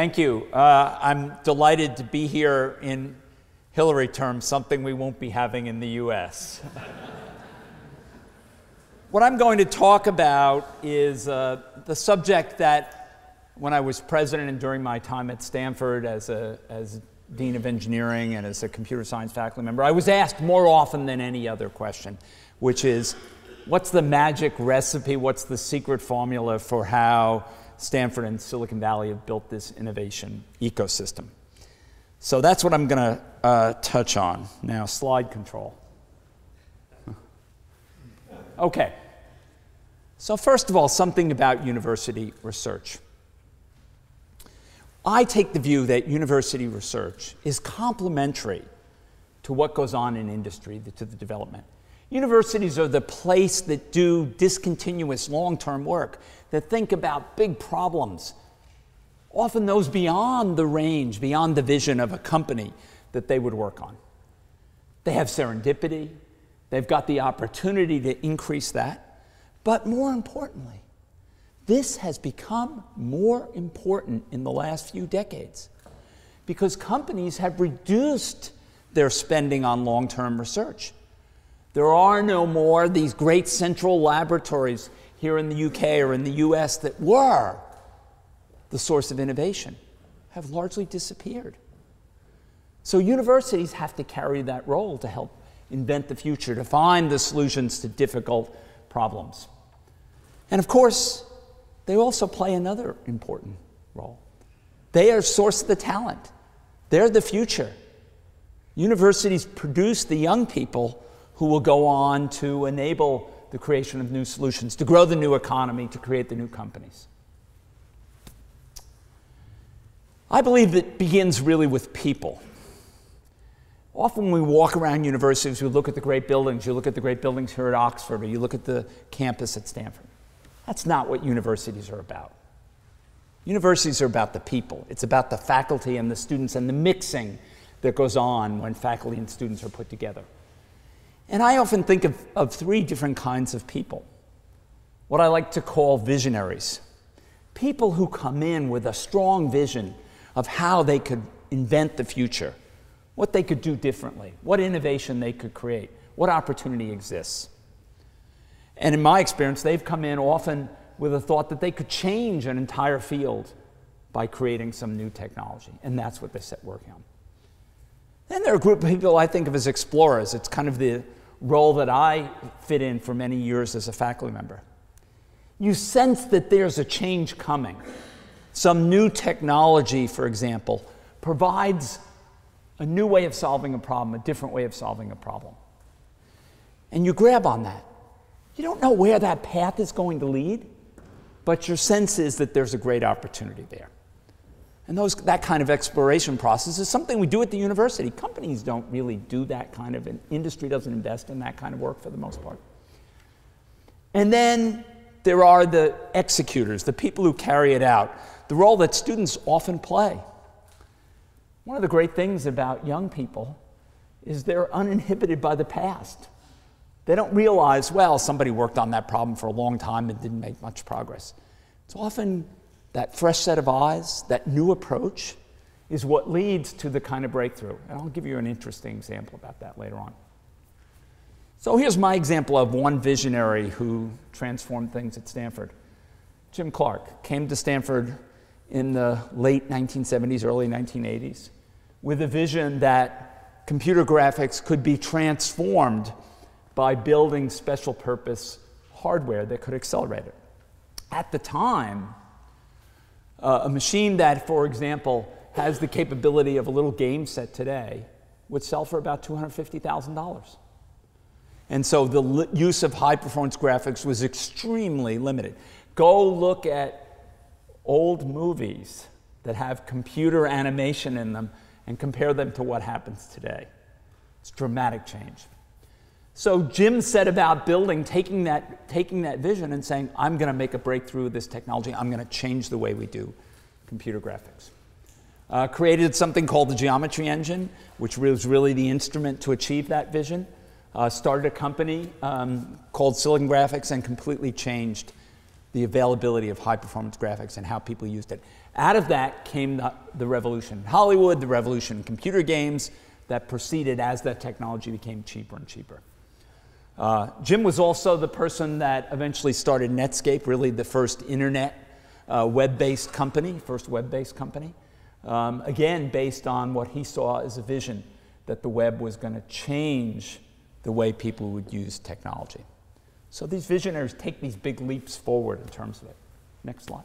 Thank you. Uh, I'm delighted to be here in Hillary terms, something we won't be having in the US. what I'm going to talk about is uh, the subject that when I was president and during my time at Stanford as, a, as Dean of Engineering and as a computer science faculty member, I was asked more often than any other question, which is what's the magic recipe? What's the secret formula for how Stanford and Silicon Valley have built this innovation ecosystem. So that's what I'm going to uh, touch on. Now, slide control. Okay. So, first of all, something about university research. I take the view that university research is complementary to what goes on in industry, to the development. Universities are the place that do discontinuous long term work, that think about big problems, often those beyond the range, beyond the vision of a company that they would work on. They have serendipity, they've got the opportunity to increase that. But more importantly, this has become more important in the last few decades because companies have reduced their spending on long term research. There are no more these great central laboratories here in the UK or in the US that were the source of innovation, have largely disappeared. So universities have to carry that role to help invent the future, to find the solutions to difficult problems. And of course, they also play another important role. They are source of the talent. They're the future. Universities produce the young people who will go on to enable the creation of new solutions, to grow the new economy, to create the new companies. I believe it begins really with people. Often when we walk around universities, we look at the great buildings. You look at the great buildings here at Oxford, or you look at the campus at Stanford. That's not what universities are about. Universities are about the people. It's about the faculty and the students and the mixing that goes on when faculty and students are put together. And I often think of, of three different kinds of people what I like to call visionaries. People who come in with a strong vision of how they could invent the future, what they could do differently, what innovation they could create, what opportunity exists. And in my experience, they've come in often with a thought that they could change an entire field by creating some new technology. And that's what they set working on. Then there are a group of people I think of as explorers. It's kind of the role that I fit in for many years as a faculty member. You sense that there's a change coming. Some new technology, for example, provides a new way of solving a problem, a different way of solving a problem. And you grab on that. You don't know where that path is going to lead, but your sense is that there's a great opportunity there. And those, that kind of exploration process is something we do at the university. Companies don't really do that kind of, and industry doesn't invest in that kind of work for the most part. And then there are the executors, the people who carry it out, the role that students often play. One of the great things about young people is they're uninhibited by the past. They don't realize, well, somebody worked on that problem for a long time and didn't make much progress. It's often that fresh set of eyes, that new approach, is what leads to the kind of breakthrough. And I'll give you an interesting example about that later on. So here's my example of one visionary who transformed things at Stanford. Jim Clark came to Stanford in the late 1970s, early 1980s, with a vision that computer graphics could be transformed by building special purpose hardware that could accelerate it. At the time, uh, a machine that, for example, has the capability of a little game set today would sell for about $250,000. And so the li- use of high performance graphics was extremely limited. Go look at old movies that have computer animation in them and compare them to what happens today. It's dramatic change. So Jim set about building, taking that, taking that vision and saying, I'm going to make a breakthrough with this technology. I'm going to change the way we do computer graphics. Uh, created something called the geometry engine, which was really the instrument to achieve that vision. Uh, started a company um, called Silicon Graphics and completely changed the availability of high performance graphics and how people used it. Out of that came the, the revolution in Hollywood, the revolution in computer games that proceeded as that technology became cheaper and cheaper. Uh, Jim was also the person that eventually started Netscape, really the first internet uh, web based company, first web based company. Um, again, based on what he saw as a vision that the web was going to change the way people would use technology. So these visionaries take these big leaps forward in terms of it. Next slide.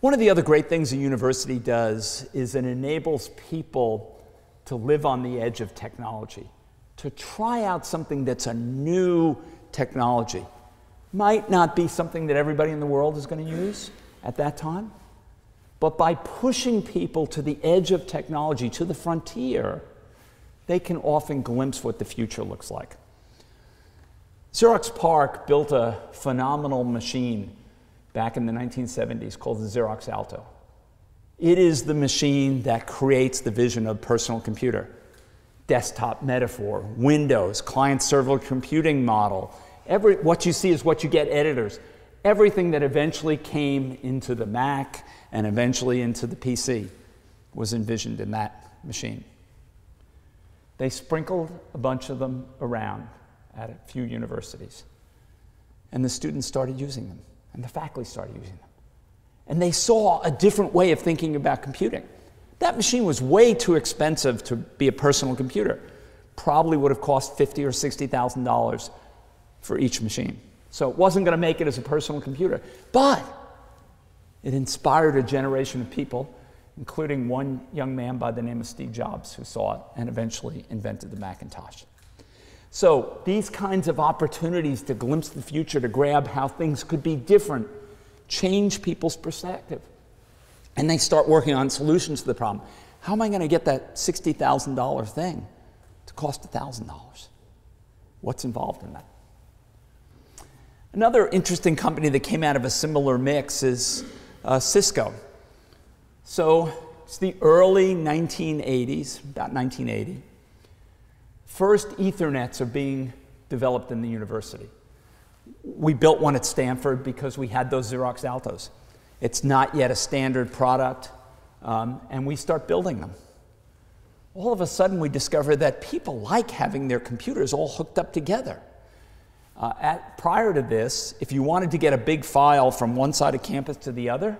One of the other great things a university does is it enables people to live on the edge of technology, to try out something that's a new technology. Might not be something that everybody in the world is going to use at that time, but by pushing people to the edge of technology, to the frontier, they can often glimpse what the future looks like. Xerox PARC built a phenomenal machine back in the 1970s called the Xerox Alto. It is the machine that creates the vision of personal computer. Desktop metaphor, Windows, client server computing model. Every, what you see is what you get editors. Everything that eventually came into the Mac and eventually into the PC was envisioned in that machine. They sprinkled a bunch of them around at a few universities. And the students started using them, and the faculty started using them. And they saw a different way of thinking about computing. That machine was way too expensive to be a personal computer. Probably would have cost fifty or sixty thousand dollars for each machine. So it wasn't going to make it as a personal computer. But it inspired a generation of people, including one young man by the name of Steve Jobs, who saw it and eventually invented the Macintosh. So these kinds of opportunities to glimpse the future, to grab how things could be different, change people's perspective. And they start working on solutions to the problem. How am I going to get that $60,000 thing to cost $1,000? What's involved in that? Another interesting company that came out of a similar mix is uh, Cisco. So it's the early 1980s, about 1980. First Ethernets are being developed in the university. We built one at Stanford because we had those Xerox Altos. It's not yet a standard product, um, and we start building them. All of a sudden, we discover that people like having their computers all hooked up together. Uh, at, prior to this, if you wanted to get a big file from one side of campus to the other,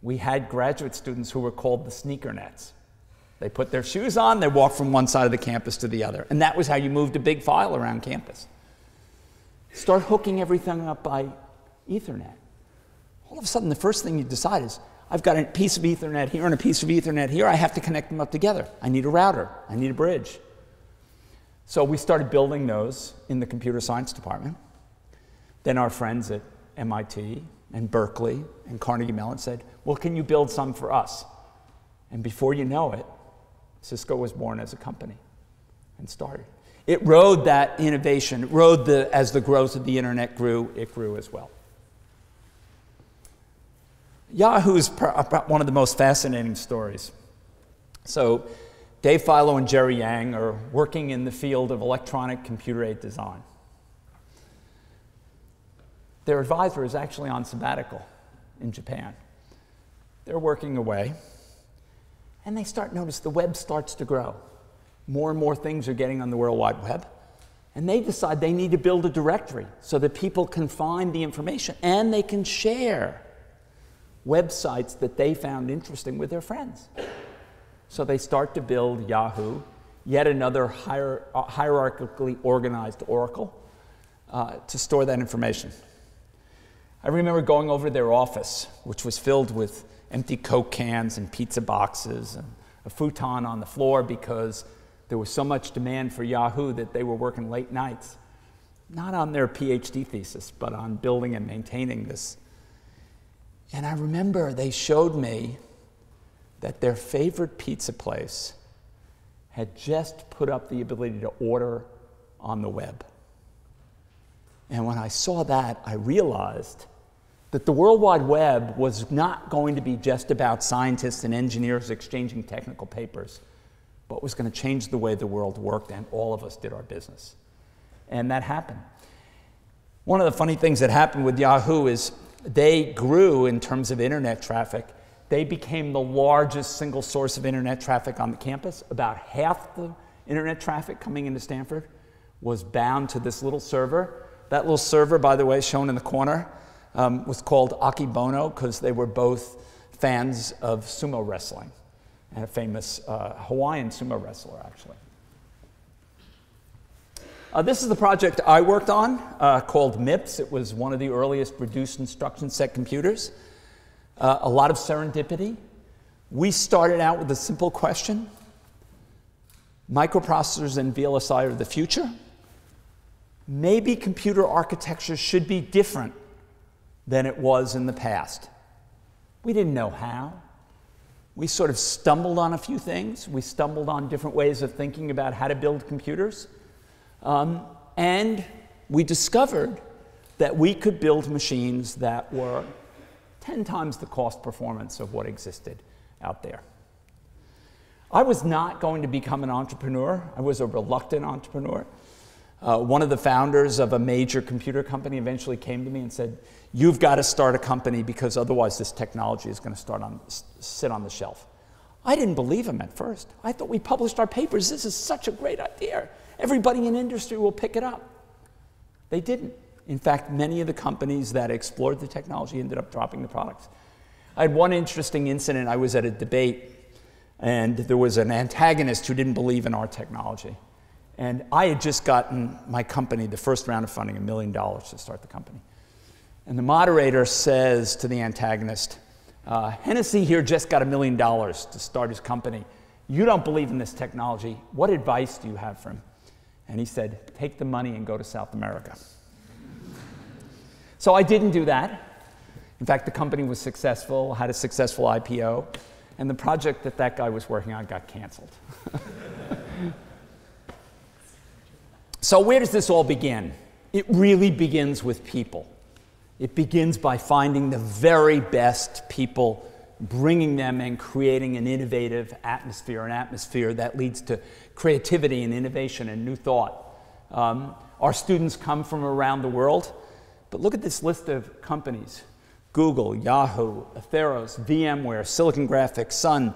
we had graduate students who were called the sneaker nets. They put their shoes on, they walked from one side of the campus to the other. And that was how you moved a big file around campus. Start hooking everything up by Ethernet. All of a sudden, the first thing you decide is I've got a piece of Ethernet here and a piece of Ethernet here. I have to connect them up together. I need a router, I need a bridge. So we started building those in the computer science department. Then our friends at MIT and Berkeley and Carnegie Mellon said, Well, can you build some for us? And before you know it, Cisco was born as a company and started. It rode that innovation, it rode the, as the growth of the internet grew, it grew as well. Yahoo is one of the most fascinating stories. So, Dave Filo and Jerry Yang are working in the field of electronic computer aided design. Their advisor is actually on sabbatical in Japan. They're working away. And they start notice the web starts to grow. More and more things are getting on the World Wide Web. And they decide they need to build a directory so that people can find the information and they can share websites that they found interesting with their friends. So they start to build Yahoo, yet another hier- uh, hierarchically organized Oracle, uh, to store that information. I remember going over to their office, which was filled with empty Coke cans and pizza boxes and a futon on the floor because there was so much demand for Yahoo that they were working late nights, not on their PhD thesis, but on building and maintaining this. And I remember they showed me that their favorite pizza place had just put up the ability to order on the web. And when I saw that, I realized that the World Wide Web was not going to be just about scientists and engineers exchanging technical papers, but was going to change the way the world worked and all of us did our business. And that happened. One of the funny things that happened with Yahoo is they grew in terms of internet traffic. They became the largest single source of internet traffic on the campus. About half the internet traffic coming into Stanford was bound to this little server. That little server, by the way, shown in the corner, um, was called Akebono because they were both fans of sumo wrestling and a famous uh, Hawaiian sumo wrestler, actually. Uh, this is the project I worked on uh, called MIPS. It was one of the earliest reduced instruction set computers. Uh, a lot of serendipity. We started out with a simple question microprocessors and VLSI are the future. Maybe computer architecture should be different than it was in the past. We didn't know how. We sort of stumbled on a few things. We stumbled on different ways of thinking about how to build computers. Um, and we discovered that we could build machines that were 10 times the cost performance of what existed out there. I was not going to become an entrepreneur. I was a reluctant entrepreneur. Uh, one of the founders of a major computer company eventually came to me and said, You've got to start a company because otherwise this technology is going to start on, sit on the shelf. I didn't believe him at first. I thought we published our papers. This is such a great idea. Everybody in industry will pick it up. They didn't. In fact, many of the companies that explored the technology ended up dropping the products. I had one interesting incident. I was at a debate, and there was an antagonist who didn't believe in our technology. And I had just gotten my company the first round of funding, a million dollars to start the company. And the moderator says to the antagonist, uh, Hennessy here just got a million dollars to start his company. You don't believe in this technology. What advice do you have for him? And he said, Take the money and go to South America. so I didn't do that. In fact, the company was successful, had a successful IPO, and the project that that guy was working on got canceled. so, where does this all begin? It really begins with people. It begins by finding the very best people bringing them and creating an innovative atmosphere, an atmosphere that leads to creativity and innovation and new thought. Um, our students come from around the world, but look at this list of companies Google, Yahoo, Atheros, VMware, Silicon Graphics, Sun.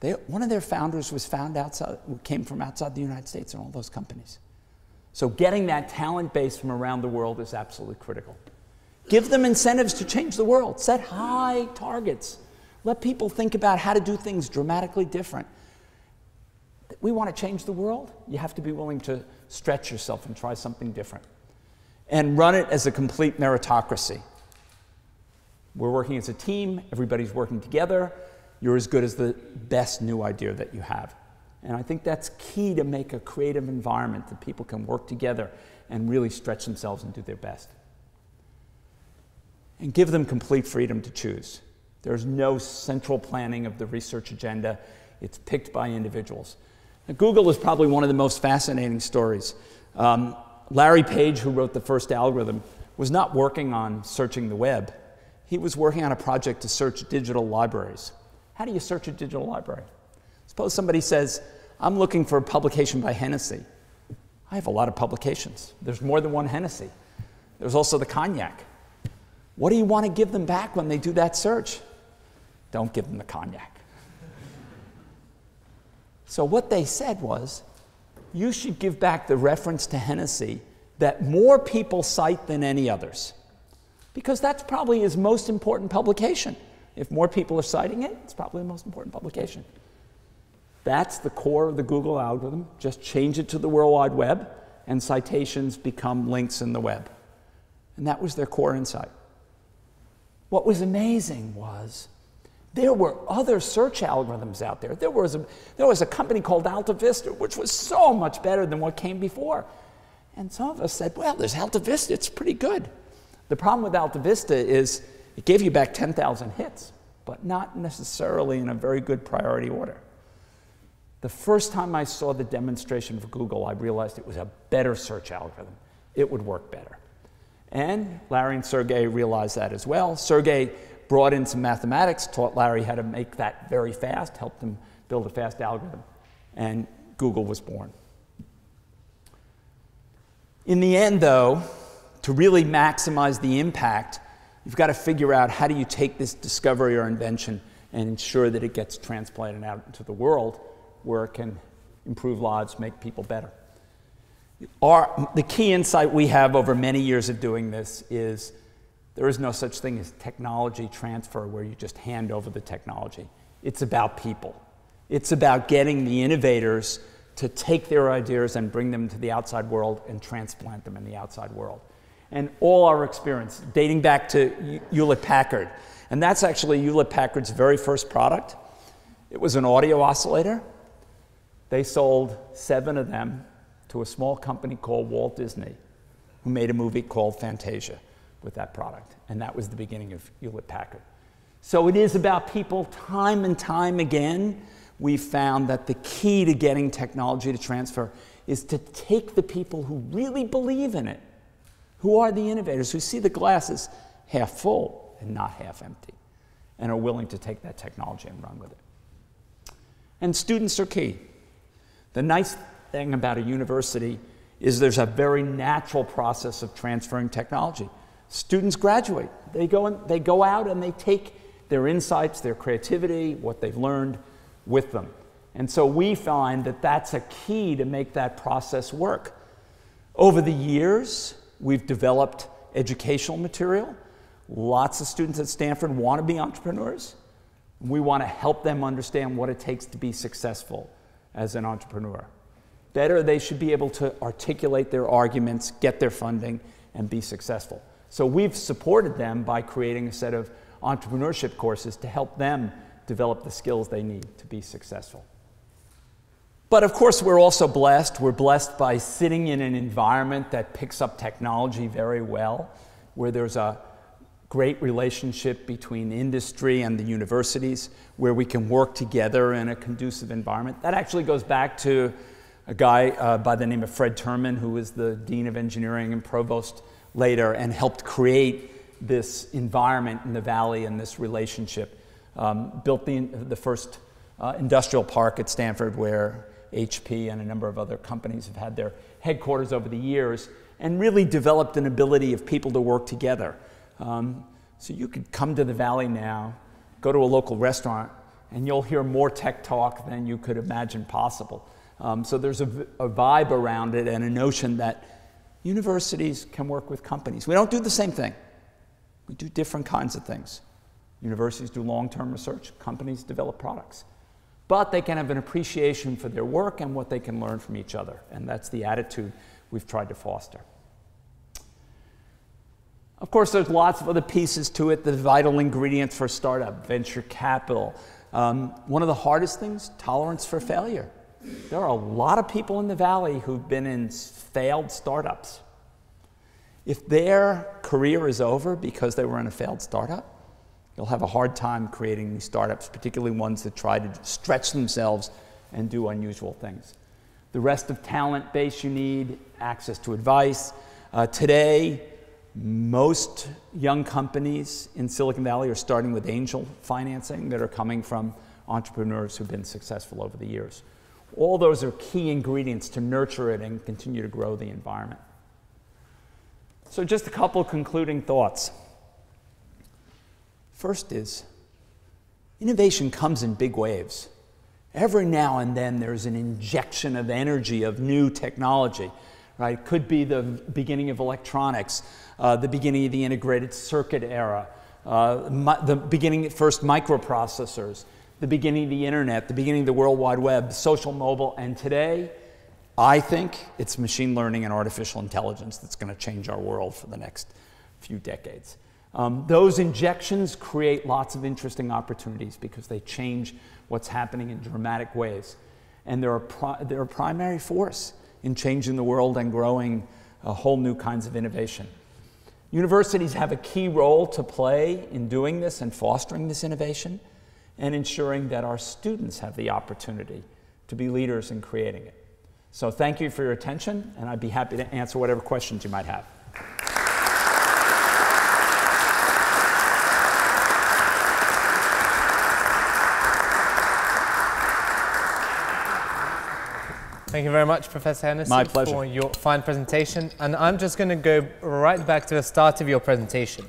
They, one of their founders was found outside, came from outside the United States in all those companies. So getting that talent base from around the world is absolutely critical. Give them incentives to change the world. Set high targets. Let people think about how to do things dramatically different. We want to change the world. You have to be willing to stretch yourself and try something different. And run it as a complete meritocracy. We're working as a team, everybody's working together. You're as good as the best new idea that you have. And I think that's key to make a creative environment that people can work together and really stretch themselves and do their best. And give them complete freedom to choose. There's no central planning of the research agenda. It's picked by individuals. Google is probably one of the most fascinating stories. Um, Larry Page, who wrote the first algorithm, was not working on searching the web. He was working on a project to search digital libraries. How do you search a digital library? Suppose somebody says, I'm looking for a publication by Hennessy. I have a lot of publications. There's more than one Hennessy. There's also the cognac. What do you want to give them back when they do that search? Don't give them the cognac. So, what they said was, you should give back the reference to Hennessy that more people cite than any others. Because that's probably his most important publication. If more people are citing it, it's probably the most important publication. That's the core of the Google algorithm. Just change it to the World Wide Web, and citations become links in the web. And that was their core insight. What was amazing was there were other search algorithms out there. There was a, there was a company called AltaVista, which was so much better than what came before. And some of us said, well, there's AltaVista, it's pretty good. The problem with AltaVista is it gave you back 10,000 hits, but not necessarily in a very good priority order. The first time I saw the demonstration for Google, I realized it was a better search algorithm. It would work better. And Larry and Sergey realized that as well. Sergey brought in some mathematics, taught Larry how to make that very fast, helped him build a fast algorithm, and Google was born. In the end, though, to really maximize the impact You've got to figure out how do you take this discovery or invention and ensure that it gets transplanted out into the world where it can improve lives, make people better. Our, the key insight we have over many years of doing this is there is no such thing as technology transfer where you just hand over the technology. It's about people. It's about getting the innovators to take their ideas and bring them to the outside world and transplant them in the outside world. And all our experience, dating back to Hewlett Packard, and that's actually Hewlett Packard's very first product. It was an audio oscillator. They sold seven of them to a small company called Walt Disney, who made a movie called Fantasia with that product. And that was the beginning of Hewlett Packard. So it is about people time and time again. We found that the key to getting technology to transfer is to take the people who really believe in it, who are the innovators, who see the glasses half full and not half empty, and are willing to take that technology and run with it. And students are key. The nice thing about a university is there's a very natural process of transferring technology. Students graduate. They go, in, they go out and they take their insights, their creativity, what they've learned with them. And so we find that that's a key to make that process work. Over the years, we've developed educational material Lots of students at Stanford want to be entrepreneurs. We want to help them understand what it takes to be successful as an entrepreneur. Better, they should be able to articulate their arguments, get their funding, and be successful. So we've supported them by creating a set of entrepreneurship courses to help them develop the skills they need to be successful. But of course, we're also blessed. We're blessed by sitting in an environment that picks up technology very well, where there's a great relationship between industry and the universities where we can work together in a conducive environment. That actually goes back to a guy uh, by the name of Fred Terman, who was the Dean of Engineering and Provost later and helped create this environment in the Valley and this relationship. Um, built the, the first uh, industrial park at Stanford where HP and a number of other companies have had their headquarters over the years and really developed an ability of people to work together. Um, so you could come to the Valley now, go to a local restaurant, and you'll hear more tech talk than you could imagine possible. Um, so there's a, a vibe around it and a notion that universities can work with companies. We don't do the same thing. We do different kinds of things. Universities do long term research, companies develop products. But they can have an appreciation for their work and what they can learn from each other. And that's the attitude we've tried to foster. Of course, there's lots of other pieces to it, the vital ingredients for startup, venture capital. Um, one of the hardest things, tolerance for failure. There are a lot of people in the Valley who've been in failed startups. If their career is over because they were in a failed startup, you'll have a hard time creating new startups, particularly ones that try to stretch themselves and do unusual things. The rest of talent base you need, access to advice. Uh, today, most young companies in Silicon Valley are starting with angel financing that are coming from entrepreneurs who've been successful over the years. All those are key ingredients to nurture it and continue to grow the environment. So, just a couple concluding thoughts. First is innovation comes in big waves. Every now and then there's an injection of energy, of new technology right? It could be the beginning of electronics, uh, the beginning of the integrated circuit era, uh, the beginning of first microprocessors, the beginning of the internet, the beginning of the World Wide Web, social mobile, and today, I think it's machine learning and artificial intelligence that's going to change our world for the next few decades. Um, those injections create lots of interesting opportunities because they change what's happening in dramatic ways. And they're a, they're a primary force in changing the world and growing whole new kinds of innovation. Universities have a key role to play in doing this and fostering this innovation and ensuring that our students have the opportunity to be leaders in creating it. So thank you for your attention, and I'd be happy to answer whatever questions you might have. Thank you very much, Professor pleasure. for your fine presentation. And I'm just going to go right back to the start of your presentation,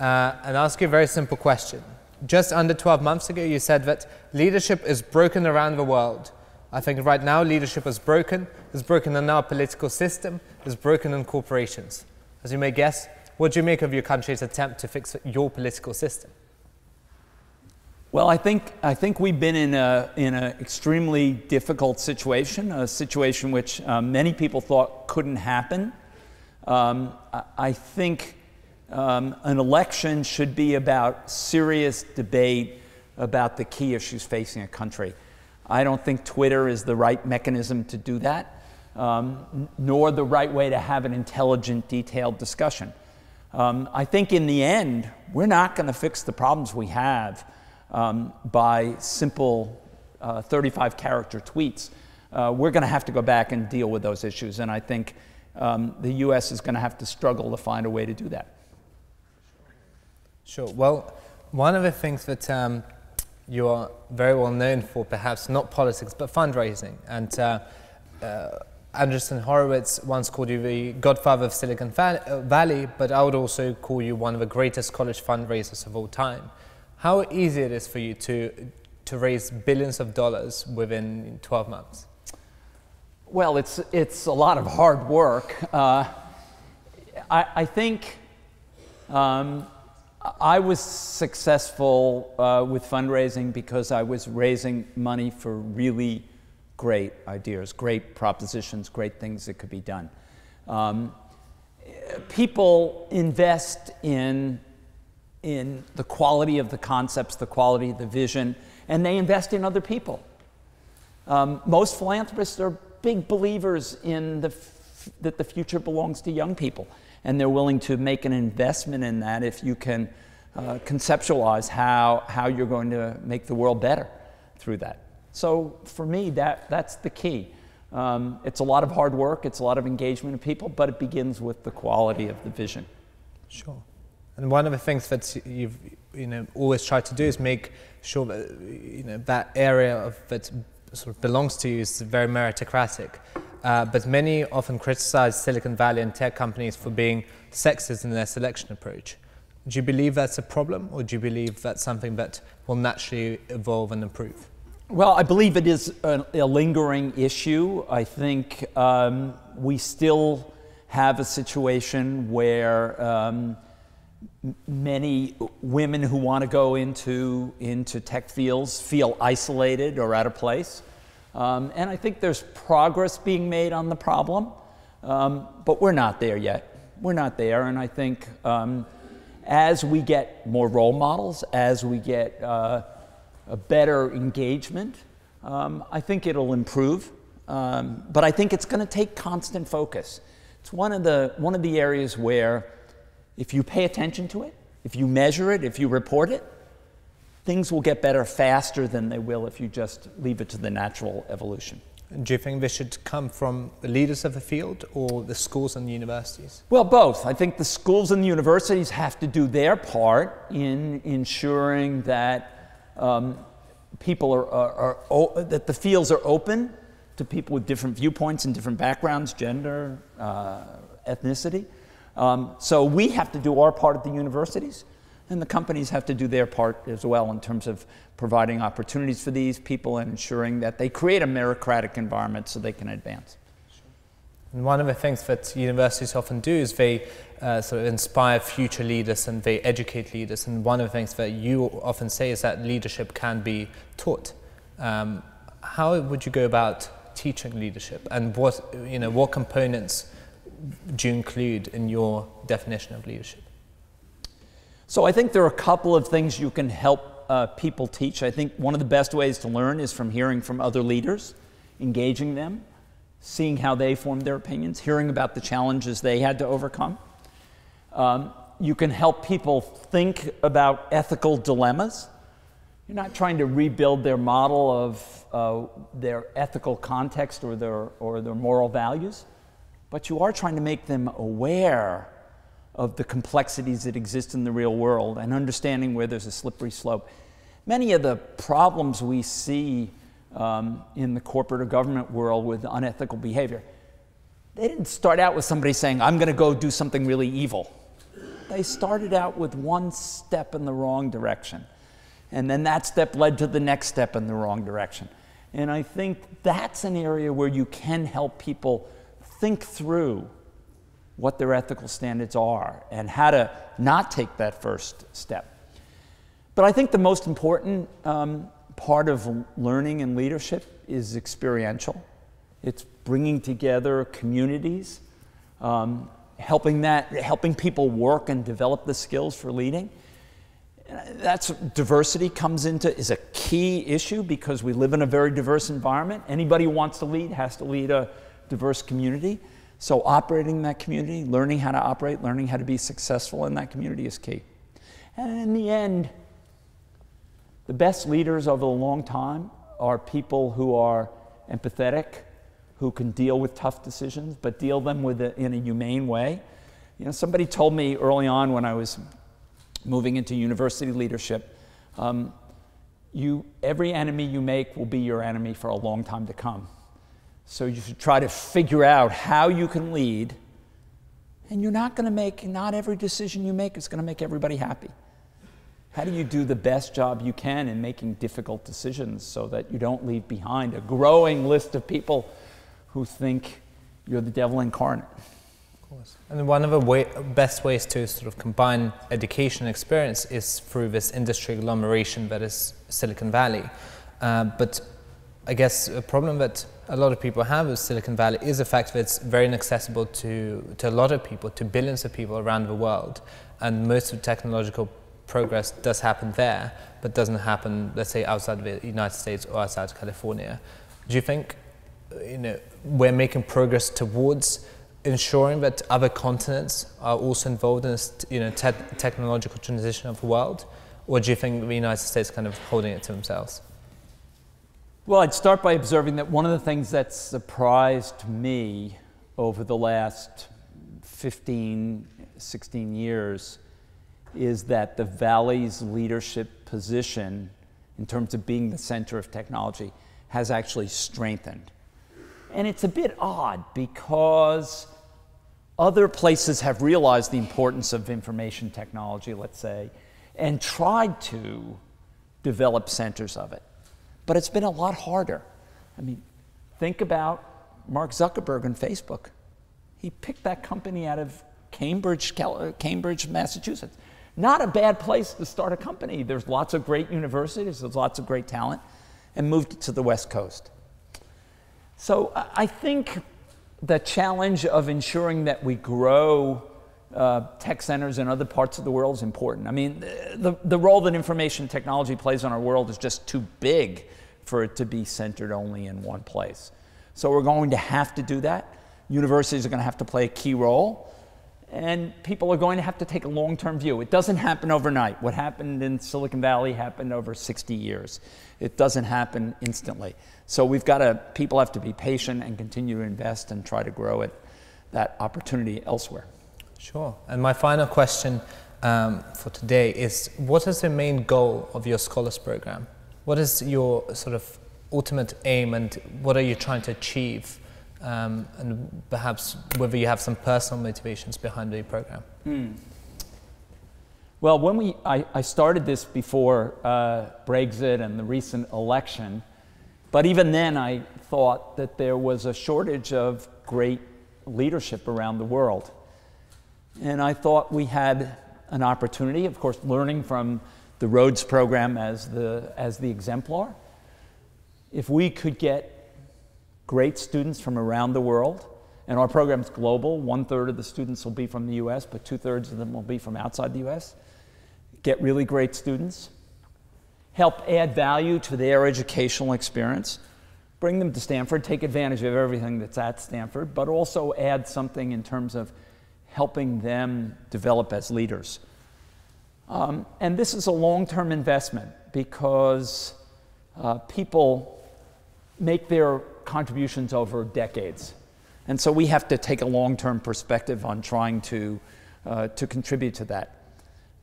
uh, and ask you a very simple question. Just under 12 months ago, you said that leadership is broken around the world. I think right now leadership is broken. It's broken in our political system. It's broken in corporations. As you may guess, what do you make of your country's attempt to fix your political system? Well, I think, I think we've been in an in a extremely difficult situation, a situation which um, many people thought couldn't happen. Um, I think um, an election should be about serious debate about the key issues facing a country. I don't think Twitter is the right mechanism to do that, um, nor the right way to have an intelligent, detailed discussion. Um, I think in the end, we're not going to fix the problems we have um, by simple uh, 35 character tweets. Uh, we're going to have to go back and deal with those issues. And I think um, the US is going to have to struggle to find a way to do that. Sure. Well, one of the things that um, you are very well known for, perhaps not politics, but fundraising. And uh, uh, Andreessen Horowitz once called you the godfather of Silicon uh, Valley, but I would also call you one of the greatest college fundraisers of all time how easy it is for you to, to raise billions of dollars within 12 months? Well, it's, it's a lot of hard work. Uh, I, I, think um, I was successful uh, with fundraising because I was raising money for really great ideas, great propositions, great things that could be done. Um, people invest in in the quality of the concepts, the quality of the vision, and they invest in other people. Um, most philanthropists are big believers in the that the future belongs to young people, and they're willing to make an investment in that if you can uh, conceptualize how, how you're going to make the world better through that. So for me, that, that's the key. Um, it's a lot of hard work, it's a lot of engagement of people, but it begins with the quality of the vision. Sure. And one of the things that you've you know always tried to do is make sure that you know that area of that sort of belongs to you is very meritocratic. Uh, but many often criticize Silicon Valley and tech companies for being sexist in their selection approach. Do you believe that's a problem, or do you believe that's something that will naturally evolve and improve? Well, I believe it is a, a lingering issue. I think um, we still have a situation where um, many women who want to go into, into tech fields feel isolated or out of place. Um, and I think there's progress being made on the problem, um, but we're not there yet. We're not there. And I think um, as we get more role models, as we get uh, a better engagement, um, I think it'll improve. Um, but I think it's going to take constant focus. It's one of the, one of the areas where if you pay attention to it, if you measure it, if you report it, things will get better faster than they will if you just leave it to the natural evolution. Do you think this should come from the leaders of the field or the schools and the universities? Well, both. I think the schools and the universities have to do their part in ensuring that um, people are, are, are, that the fields are open to people with different viewpoints and different backgrounds, gender, uh, ethnicity. Um, so we have to do our part at the universities, and the companies have to do their part as well in terms of providing opportunities for these people and ensuring that they create a meritocratic environment so they can advance. And one of the things that universities often do is they uh, sort of inspire future leaders and they educate leaders. And one of the things that you often say is that leadership can be taught. Um, how would you go about teaching leadership, and what you know what components do you include in your definition of leadership? So I think there are a couple of things you can help uh, people teach. I think one of the best ways to learn is from hearing from other leaders, engaging them, seeing how they formed their opinions, hearing about the challenges they had to overcome. Um, you can help people think about ethical dilemmas. You're not trying to rebuild their model of uh, their ethical context or their, or their moral values but you are trying to make them aware of the complexities that exist in the real world and understanding where there's a slippery slope. Many of the problems we see um, in the corporate or government world with unethical behavior, they didn't start out with somebody saying, I'm going to go do something really evil. they started out with one step in the wrong direction. And then that step led to the next step in the wrong direction. And I think that's an area where you can help people think through what their ethical standards are and how to not take that first step. But I think the most important um, part of learning and leadership is experiential. It's bringing together communities, um, helping that, helping people work and develop the skills for leading. That's diversity comes into is a key issue because we live in a very diverse environment. Anybody who wants to lead has to lead a diverse community. So operating in that community, learning how to operate, learning how to be successful in that community is key. And in the end, the best leaders over a long time are people who are empathetic, who can deal with tough decisions, but deal them with in a humane way. You know, somebody told me early on when I was moving into university leadership, um, you, every enemy you make will be your enemy for a long time to come. So you should try to figure out how you can lead, and you're not going to make, not every decision you make is going to make everybody happy. How do you do the best job you can in making difficult decisions so that you don't leave behind a growing list of people who think you're the devil incarnate? Of course. And one of the way, best ways to sort of combine education and experience is through this industry agglomeration that is Silicon Valley. Uh, but I guess a problem that a lot of people have with Silicon Valley is the fact that it's very inaccessible to, to a lot of people, to billions of people around the world. And most of technological progress does happen there, but doesn't happen, let's say, outside the United States or outside California. Do you think you know, we're making progress towards ensuring that other continents are also involved in this you know, te technological transition of the world? Or do you think the United States kind of holding it to themselves? Well, I'd start by observing that one of the things that surprised me over the last 15, 16 years is that the Valley's leadership position, in terms of being the center of technology, has actually strengthened. And it's a bit odd because other places have realized the importance of information technology, let's say, and tried to develop centers of it. But it's been a lot harder. I mean, think about Mark Zuckerberg and Facebook. He picked that company out of Cambridge, Cambridge, Massachusetts. Not a bad place to start a company. There's lots of great universities, there's lots of great talent, and moved to the West Coast. So I think the challenge of ensuring that we grow uh, tech centers in other parts of the world is important. I mean, the, the role that information technology plays on our world is just too big for it to be centered only in one place. So we're going to have to do that. Universities are going to have to play a key role and people are going to have to take a long term view. It doesn't happen overnight. What happened in Silicon Valley happened over 60 years. It doesn't happen instantly. So we've got to, people have to be patient and continue to invest and try to grow it, that opportunity elsewhere. Sure. And my final question um, for today is what is the main goal of your Scholars Program? What is your sort of ultimate aim and what are you trying to achieve? um, and perhaps whether you have some personal motivations behind the program. Hmm. Well, when we, I, I started this before uh, Brexit and the recent election, but even then I thought that there was a shortage of great leadership around the world. And I thought we had an opportunity, of course, learning from the Rhodes program as the, as the exemplar. If we could get great students from around the world. And our program's global. One third of the students will be from the US, but two thirds of them will be from outside the US. Get really great students. Help add value to their educational experience. Bring them to Stanford, take advantage of everything that's at Stanford, but also add something in terms of helping them develop as leaders. Um, and this is a long term investment because uh, people make their contributions over decades. And so we have to take a long term perspective on trying to, uh, to contribute to that.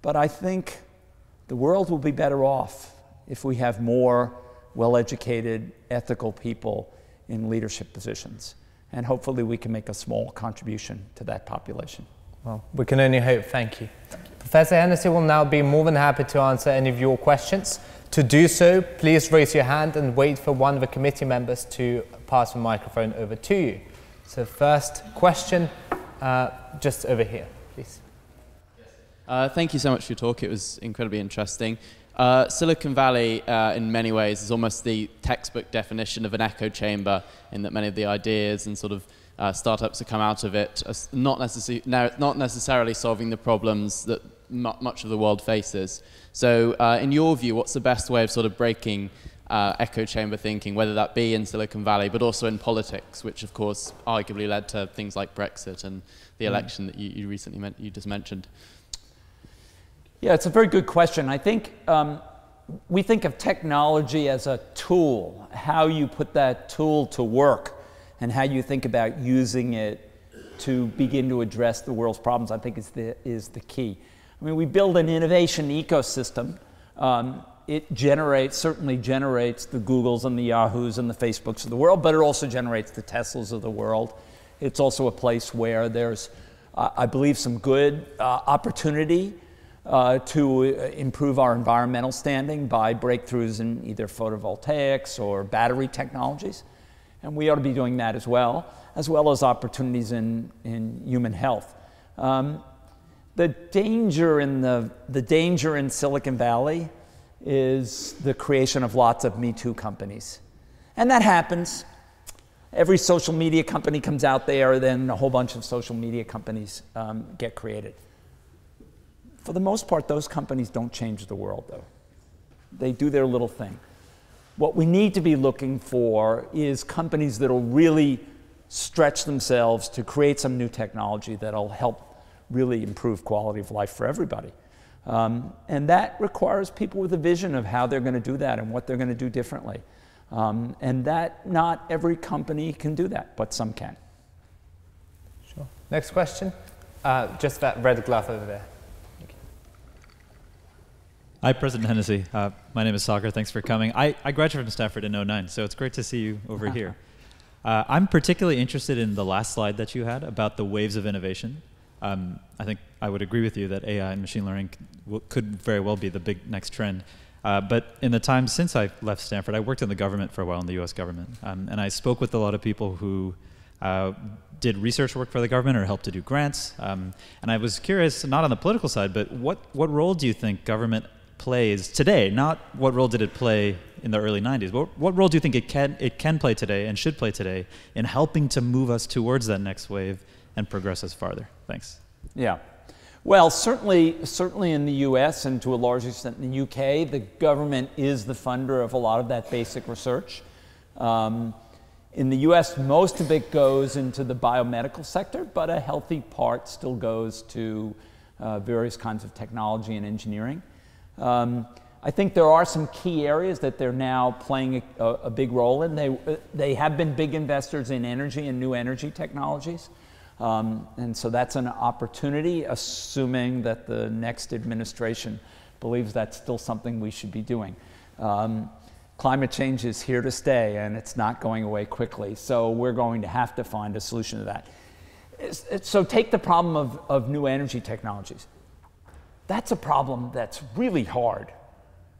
But I think the world will be better off if we have more well educated, ethical people in leadership positions. And hopefully we can make a small contribution to that population. Well, we can only hope. Thank you. Professor Hennessy will now be more than happy to answer any of your questions. To do so, please raise your hand and wait for one of the committee members to pass the microphone over to you. So first question, uh, just over here, please. Uh, thank you so much for your talk. It was incredibly interesting. Uh, Silicon Valley, uh, in many ways, is almost the textbook definition of an echo chamber in that many of the ideas and sort of uh, startups that come out of it are not, necessi- not necessarily solving the problems that much of the world faces. So, uh, in your view, what's the best way of sort of breaking uh, echo chamber thinking, whether that be in Silicon Valley, but also in politics, which of course arguably led to things like Brexit and the mm. election that you, you recently meant, you just mentioned? Yeah, it's a very good question. I think um, we think of technology as a tool, how you put that tool to work and how you think about using it to begin to address the world's problems, I think is the, is the key. I mean, we build an innovation ecosystem. Um, it generates, certainly generates the Googles and the Yahoos and the Facebooks of the world, but it also generates the Teslas of the world. It's also a place where there's, uh, I believe, some good uh, opportunity uh, to uh, improve our environmental standing by breakthroughs in either photovoltaics or battery technologies. And we ought to be doing that as well, as well as opportunities in, in human health. Um, the danger in the, the danger in Silicon Valley is the creation of lots of Me Too companies. And that happens. Every social media company comes out there, then a whole bunch of social media companies um, get created. For the most part, those companies don't change the world, though. They do their little thing. What we need to be looking for is companies that will really stretch themselves to create some new technology that'll help really improve quality of life for everybody. Um, and that requires people with a vision of how they're going to do that and what they're going to do differently. Um, and that not every company can do that, but some can. Sure. Next question. Uh, just that red glove over there. Hi, President Hennessy. Uh, my name is Sagar. Thanks for coming. I, I graduated from Stanford in 09, so it's great to see you over here. Uh, I'm particularly interested in the last slide that you had about the waves of innovation. Um, I think I would agree with you that AI and machine learning could very well be the big next trend. Uh, but in the time since I left Stanford, I worked in the government for a while in the US government. Um, and I spoke with a lot of people who uh, did research work for the government or helped to do grants. Um, and I was curious, not on the political side, but what, what role do you think government plays today, not what role did it play in the early 90s. What, what role do you think it can, it can play today and should play today in helping to move us towards that next wave and progress us farther? Thanks. Yeah. Well, certainly, certainly in the US and to a large extent in the UK, the government is the funder of a lot of that basic research. Um, in the US, most of it goes into the biomedical sector, but a healthy part still goes to uh, various kinds of technology and engineering. Um, I think there are some key areas that they're now playing a, a, big role in. They, they have been big investors in energy and new energy technologies. Um, and so that's an opportunity, assuming that the next administration believes that's still something we should be doing. Um, climate change is here to stay and it's not going away quickly. So we're going to have to find a solution to that. It's, it's, so take the problem of, of new energy technologies. That's a problem that's really hard.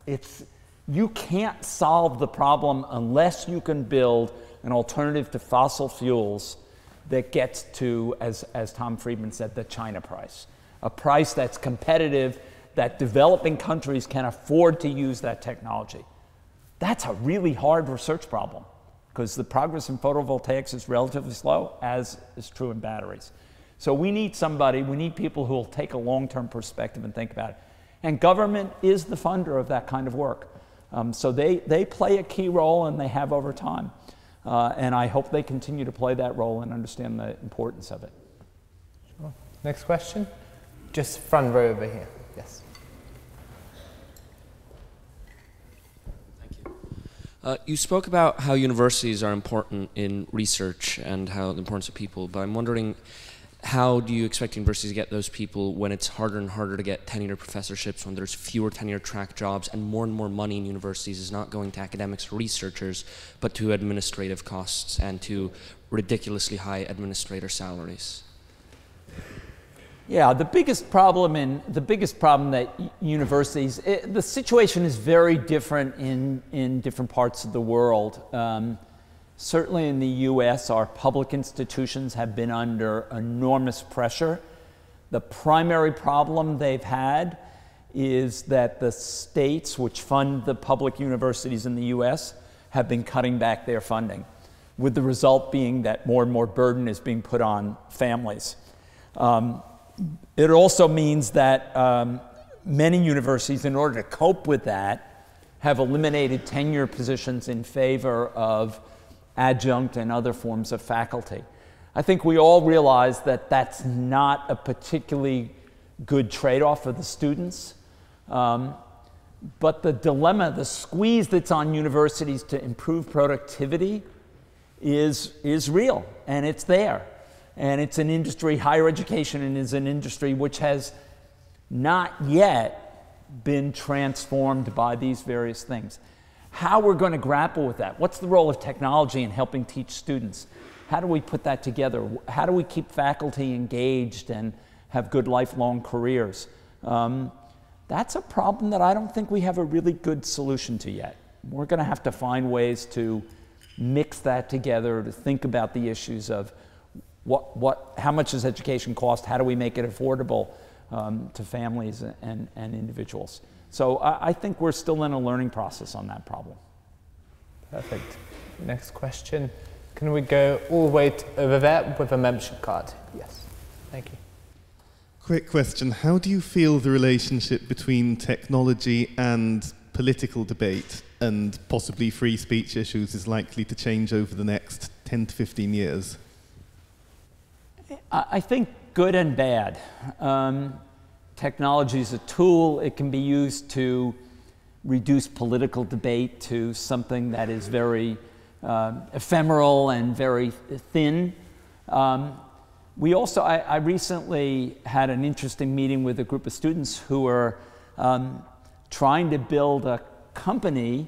It's, you can't solve the problem unless you can build an alternative to fossil fuels that gets to, as, as Tom Friedman said, the China price. A price that's competitive, that developing countries can afford to use that technology. That's a really hard research problem because the progress in photovoltaics is relatively slow, as is true in batteries. So we need somebody, we need people who will take a long term perspective and think about it. And government is the funder of that kind of work. Um, so they, they play a key role and they have over time. Uh, and I hope they continue to play that role and understand the importance of it. Sure. Next question. Just front row over here. Yes. Thank you. Uh, you spoke about how universities are important in research and how the importance of people, but I'm wondering how do you expect universities to get those people when it's harder and harder to get tenure professorships, when there's fewer tenure track jobs, and more and more money in universities is not going to academics researchers, but to administrative costs and to ridiculously high administrator salaries? Yeah, the biggest problem in the biggest problem that universities, it, the situation is very different in in different parts of the world. Um, certainly in the U.S., our public institutions have been under enormous pressure. The primary problem they've had is that the states which fund the public universities in the U.S. have been cutting back their funding, with the result being that more and more burden is being put on families. Um, it also means that um, many universities, in order to cope with that, have eliminated tenure positions in favor of adjunct and other forms of faculty. I think we all realize that that's not a particularly good trade off for the students. Um, but the dilemma, the squeeze that's on universities to improve productivity is, is real and it's there and it's an industry, higher education and is an industry which has not yet been transformed by these various things. How we're going to grapple with that? What's the role of technology in helping teach students? How do we put that together? How do we keep faculty engaged and have good lifelong careers? Um, that's a problem that I don't think we have a really good solution to yet. We're going to have to find ways to mix that together, to think about the issues of what, what, how much does education cost? How do we make it affordable um, to families and, and individuals? So I, I think we're still in a learning process on that problem. Perfect. Next question. Can we go all the way over there with a membership card? Yes. Thank you. Quick question. How do you feel the relationship between technology and political debate and possibly free speech issues is likely to change over the next 10 to 15 years? I think good and bad. Um, technology is a tool, it can be used to reduce political debate to something that is very uh, ephemeral and very thin. Um, we also, I, I, recently had an interesting meeting with a group of students who were um, trying to build a company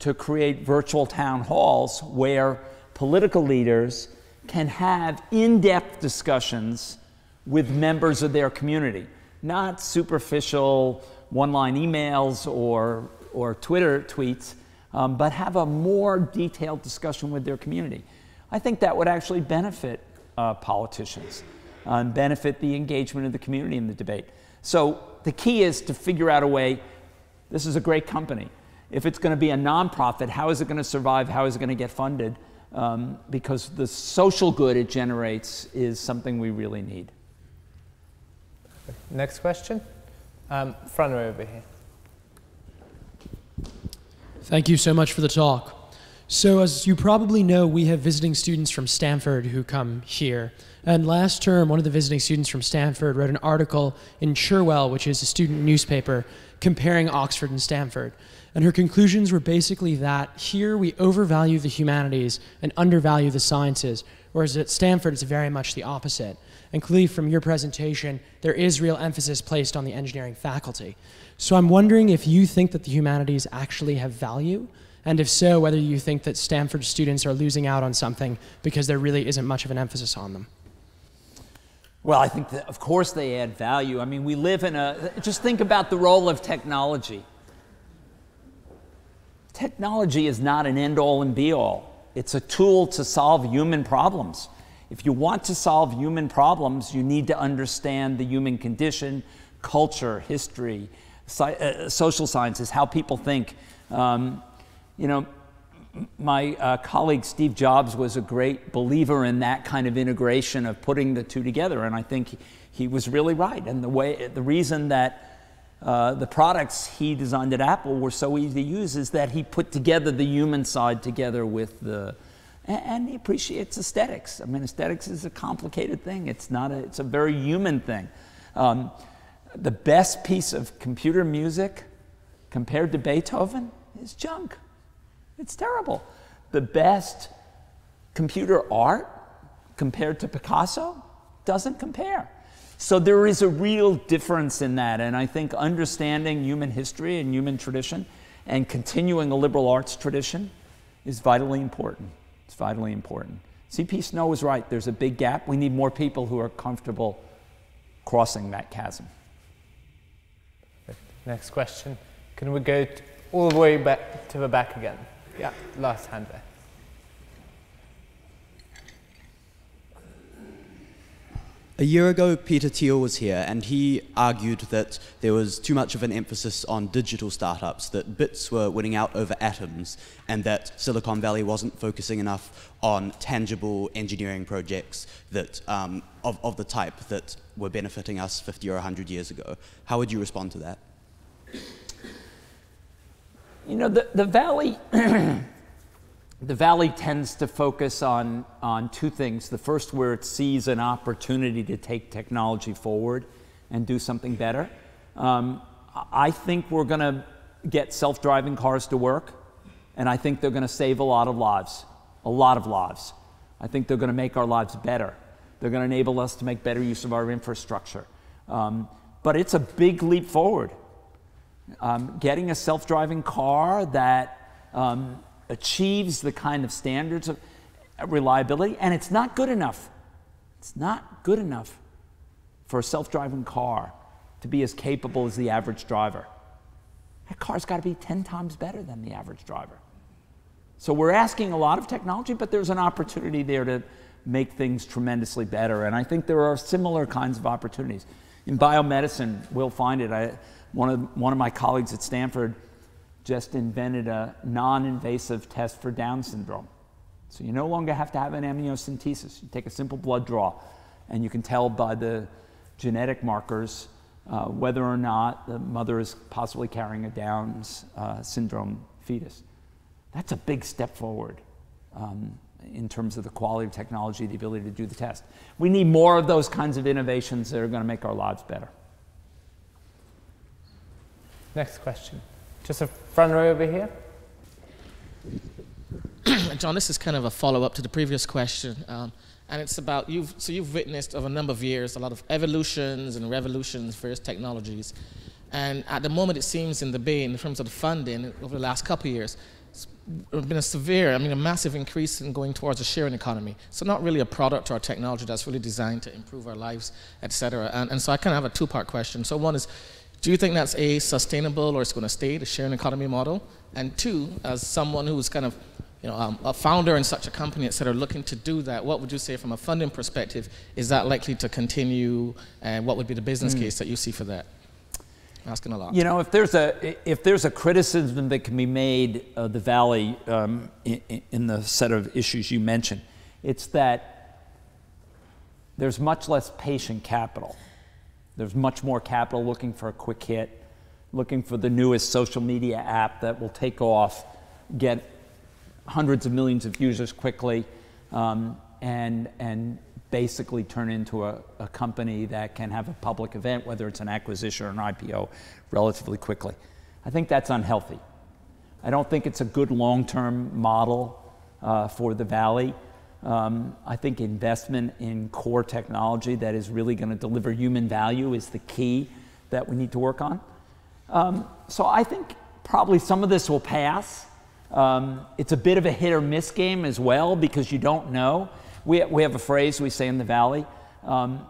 to create virtual town halls where political leaders can have in depth discussions with members of their community, not superficial one line emails or, or Twitter tweets, um, but have a more detailed discussion with their community. I think that would actually benefit uh, politicians and benefit the engagement of the community in the debate. So the key is to figure out a way. This is a great company. If it's going to be a nonprofit, how is it going to survive? How is it going to get funded? um, because the social good it generates is something we really need. Next question. Um, front row over here. Thank you so much for the talk. So, as you probably know, we have visiting students from Stanford who come here. And last term, one of the visiting students from Stanford wrote an article in Cherwell, which is a student newspaper, comparing Oxford and Stanford. And her conclusions were basically that here we overvalue the humanities and undervalue the sciences, whereas at Stanford it's very much the opposite. And clearly from your presentation, there is real emphasis placed on the engineering faculty. So I'm wondering if you think that the humanities actually have value, and if so, whether you think that Stanford students are losing out on something because there really isn't much of an emphasis on them. Well, I think that, of course, they add value. I mean, we live in a, just think about the role of technology technology is not an end all and be all. It's a tool to solve human problems. If you want to solve human problems, you need to understand the human condition, culture, history, uh, social sciences, how people think. Um, you know, my uh, colleague Steve Jobs was a great believer in that kind of integration of putting the two together, and I think he, he was really right. And the way, the reason that uh, the products he designed at Apple were so easy to use is that he put together the human side together with the, and, he appreciates aesthetics. I mean, aesthetics is a complicated thing. It's not a, it's a very human thing. Um, the best piece of computer music compared to Beethoven is junk. It's terrible. The best computer art compared to Picasso doesn't compare. So there is a real difference in that. And I think understanding human history and human tradition and continuing a liberal arts tradition is vitally important. It's vitally important. C.P. Snow was right. There's a big gap. We need more people who are comfortable crossing that chasm. Next question. Can we go all the way back to the back again? Yeah, last hand there. A year ago, Peter Thiel was here, and he argued that there was too much of an emphasis on digital startups, that bits were winning out over atoms, and that Silicon Valley wasn't focusing enough on tangible engineering projects that, um, of, of the type that were benefiting us 50 or 100 years ago. How would you respond to that? You know, the, the Valley. the Valley tends to focus on, on two things. The first, where it sees an opportunity to take technology forward and do something better. Um, I think we're going to get self driving cars to work, and I think they're going to save a lot of lives, a lot of lives. I think they're going to make our lives better. They're going to enable us to make better use of our infrastructure. Um, but it's a big leap forward. Um, getting a self driving car that um, achieves the kind of standards of reliability, and it's not good enough. It's not good enough for a self driving car to be as capable as the average driver. That car's got to be 10 times better than the average driver. So we're asking a lot of technology, but there's an opportunity there to make things tremendously better. And I think there are similar kinds of opportunities. In biomedicine, we'll find it. I, one, of, one of my colleagues at Stanford just invented a non invasive test for Down syndrome. So you no longer have to have an amniocentesis. You take a simple blood draw, and you can tell by the genetic markers uh, whether or not the mother is possibly carrying a Down uh, syndrome fetus. That's a big step forward um, in terms of the quality of technology, the ability to do the test. We need more of those kinds of innovations that are going to make our lives better. Next question. Just a front row over here. John, this is kind of a follow up to the previous question. Um, and it's about you've so you've witnessed over a number of years a lot of evolutions and revolutions, various technologies. And at the moment, it seems in the Bay, in terms of the funding over the last couple of years, it's been a severe, I mean, a massive increase in going towards a sharing economy. So not really a product or a technology that's really designed to improve our lives, et cetera. And, and so I kind of have a two-part question. So one is, do you think that's a sustainable or it's going to stay the sharing economy model? And two, as someone who's kind of you know, um, a founder in such a company, et cetera, looking to do that, what would you say from a funding perspective? Is that likely to continue? And what would be the business mm. case that you see for that? Asking a lot. You know, if there's a if there's a criticism that can be made of the Valley um, in, in the set of issues you mentioned, it's that there's much less patient capital. There's much more capital looking for a quick hit, looking for the newest social media app that will take off, get hundreds of millions of users quickly, um, and, and basically turn into a, a, company that can have a public event, whether it's an acquisition or an IPO, relatively quickly. I think that's unhealthy. I don't think it's a good long term model uh, for the Valley. Um, I think investment in core technology that is really going to deliver human value is the key that we need to work on. Um, so I think probably some of this will pass. Um, it's a bit of a hit or miss game as well because you don't know. We, we have a phrase we say in the Valley um,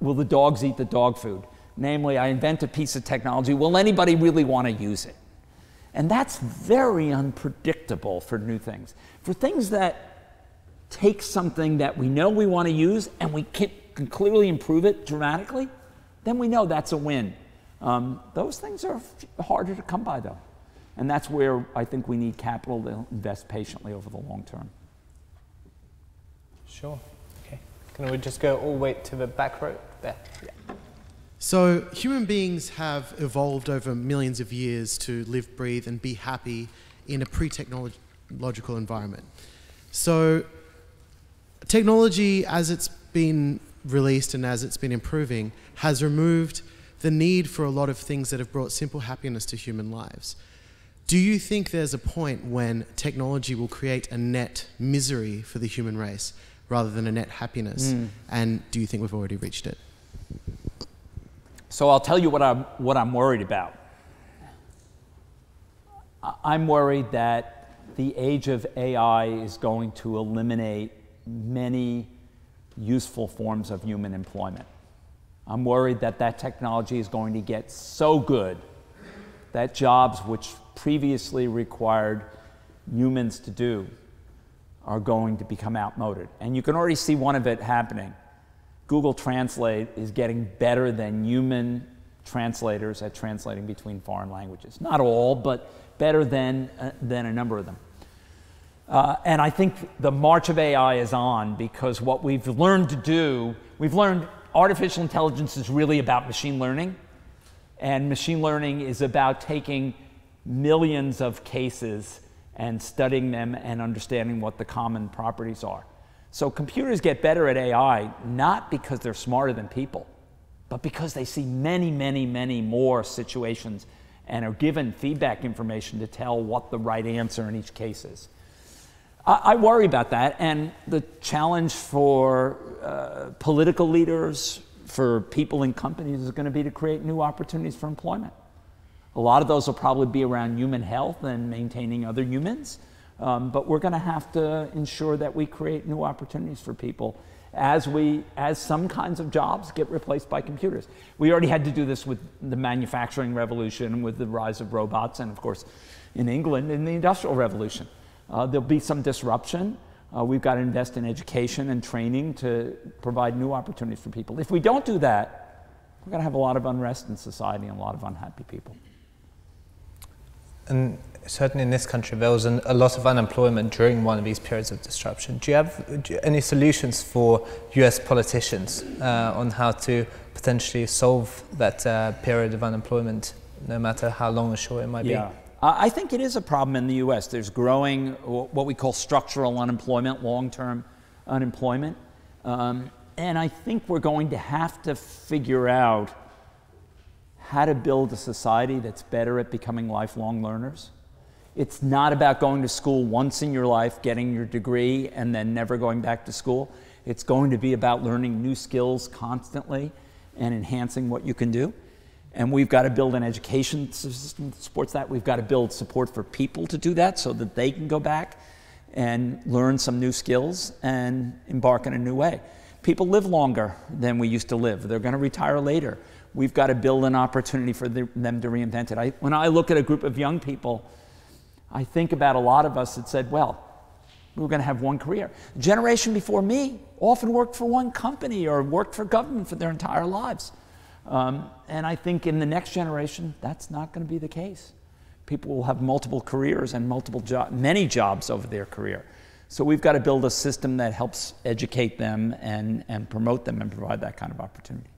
Will the dogs eat the dog food? Namely, I invent a piece of technology. Will anybody really want to use it? And that's very unpredictable for new things. For things that take something that we know we want to use and we can, can clearly improve it dramatically, then we know that's a win. Um, those things are f- harder to come by, though. And that's where I think we need capital to invest patiently over the long term. Sure. Okay. Can we just go all the way to the back row there? Yeah. So, human beings have evolved over millions of years to live, breathe, and be happy in a pre technological environment. So, technology, as it's been released and as it's been improving, has removed the need for a lot of things that have brought simple happiness to human lives. Do you think there's a point when technology will create a net misery for the human race rather than a net happiness? Mm. And do you think we've already reached it? So I'll tell you what I'm, what I'm worried about. I'm worried that the age of AI is going to eliminate many useful forms of human employment. I'm worried that that technology is going to get so good that jobs which previously required humans to do are going to become outmoded. And you can already see one of it happening. Google Translate is getting better than human translators at translating between foreign languages. Not all, but better than, uh, than a number of them. Uh, and I think the march of AI is on because what we've learned to do, we've learned artificial intelligence is really about machine learning. And machine learning is about taking millions of cases and studying them and understanding what the common properties are. So computers get better at AI not because they're smarter than people, but because they see many, many, many more situations and are given feedback information to tell what the right answer in each case is. I, worry about that, and the challenge for uh, political leaders, for people in companies, is going to be to create new opportunities for employment. A lot of those will probably be around human health and maintaining other humans, um, but we're going to have to ensure that we create new opportunities for people as we as some kinds of jobs get replaced by computers. We already had to do this with the manufacturing revolution, with the rise of robots, and of course, in England in the industrial revolution. Uh, there'll be some disruption. Uh, we've got to invest in education and training to provide new opportunities for people. If we don't do that, we're going to have a lot of unrest in society and a lot of unhappy people. And certainly in this country, there was an, a lot of unemployment during one of these periods of disruption. Do you have do you, any solutions for US politicians uh, on how to potentially solve that uh, period of unemployment, no matter how long or short it might yeah. be? I think it is a problem in the US. There's growing what we call structural unemployment, long term unemployment. Um, and I think we're going to have to figure out how to build a society that's better at becoming lifelong learners. It's not about going to school once in your life, getting your degree, and then never going back to school. It's going to be about learning new skills constantly and enhancing what you can do. And we've got to build an education system that supports that. We've got to build support for people to do that so that they can go back and learn some new skills and embark in a new way. People live longer than we used to live. They're going to retire later. We've got to build an opportunity for the, them to reinvent it. I, when I look at a group of young people, I think about a lot of us that said, well, we were going to have one career. The generation before me often worked for one company or worked for government for their entire lives. Um, and I think in the next generation, that's not going to be the case. People will have multiple careers and multiple jo- many jobs over their career. So we've got to build a system that helps educate them and, and promote them and provide that kind of opportunity.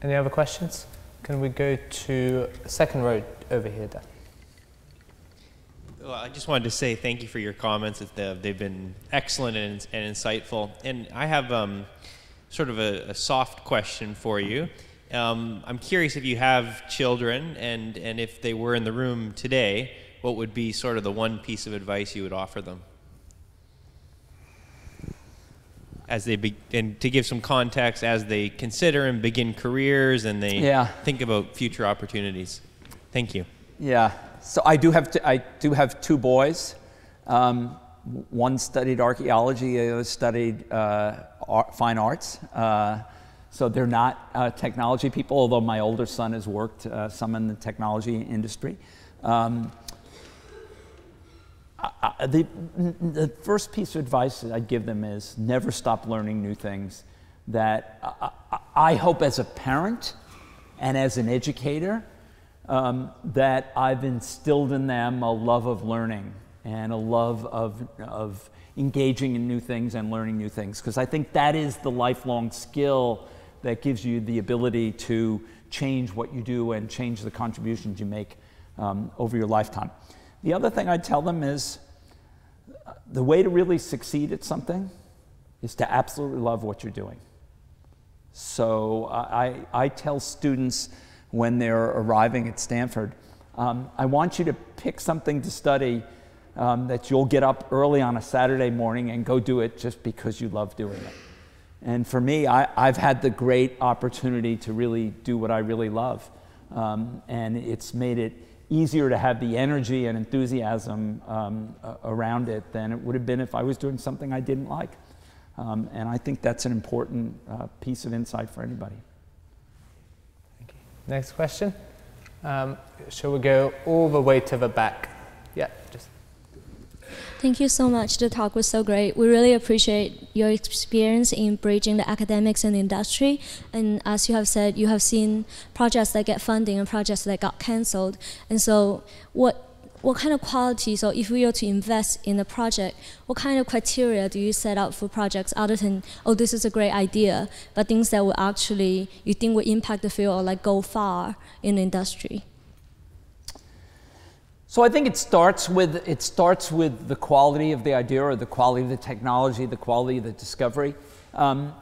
Any other questions? Can we go to second row over here, Dan? Well, I just wanted to say thank you for your comments. They've been excellent and, and insightful. And I have um, sort of a, a soft question for you. Um, I'm curious if you have children, and, and if they were in the room today, what would be sort of the one piece of advice you would offer them? As they be, and to give some context, as they consider and begin careers and they yeah. think about future opportunities. Thank you. Yeah. So I do have t- I do have two boys. Um, one studied archaeology, the other studied uh, art, fine arts. Uh, so they're not uh, technology people, although my older son has worked uh, some in the technology industry. Um, I, the, the first piece of advice that I'd give them is never stop learning new things. That I, I hope as a parent and as an educator, um, that I've instilled in them a love of learning and a love of, of engaging in new things and learning new things. Because I think that is the lifelong skill that gives you the ability to change what you do and change the contributions you make um, over your lifetime. The other thing I tell them is the way to really succeed at something is to absolutely love what you're doing. So I, I tell students when they're arriving at Stanford, um, I want you to pick something to study um, that you'll get up early on a Saturday morning and go do it just because you love doing it. And for me, I, have had the great opportunity to really do what I really love. Um, and it's made it easier to have the energy and enthusiasm um, around it than it would have been if I was doing something I didn't like. Um, and I think that's an important uh, piece of insight for anybody. Thank you. Next question. Um, shall we go all the way to the back? Thank you so much. The talk was so great. We really appreciate your experience in bridging the academics and industry. And as you have said, you have seen projects that get funding and projects that got cancelled. And so, what what kind of quality, so if we were to invest in a project, what kind of criteria do you set out for projects other than, oh, this is a great idea, but things that will actually, you think will impact the field or like go far in the industry? So I think it starts with it starts with the quality of the idea or the quality of the technology, the quality of the discovery. Um,